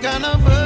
some kind of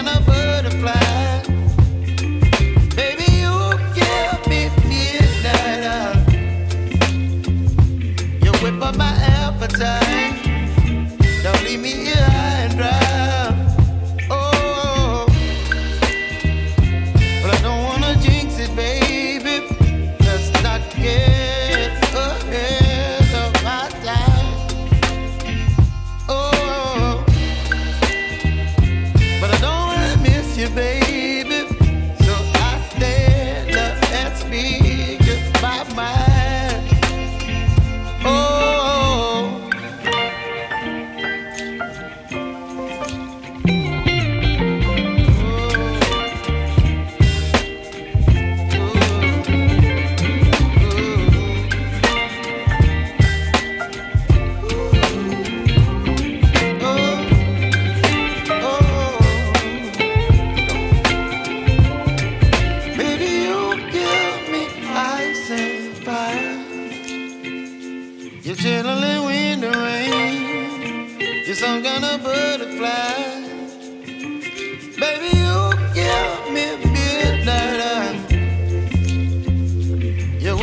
anniversary.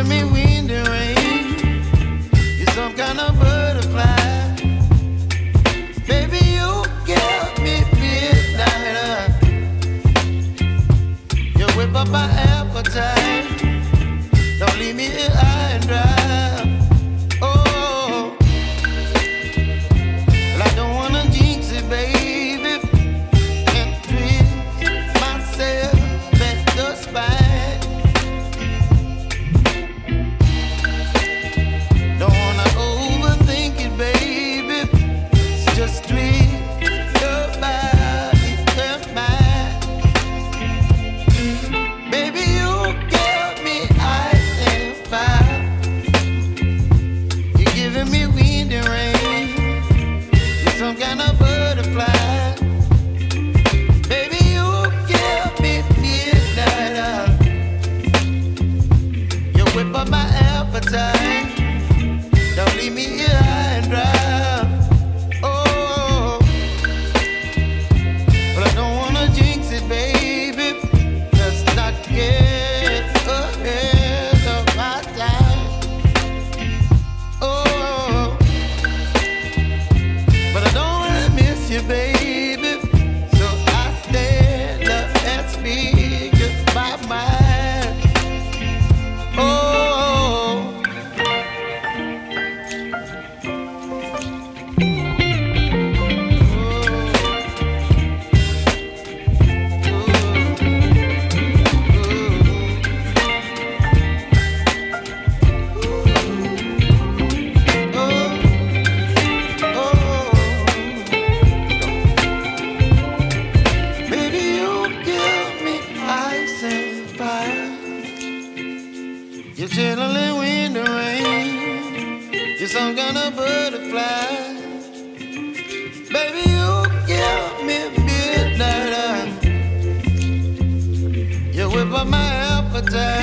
enemy after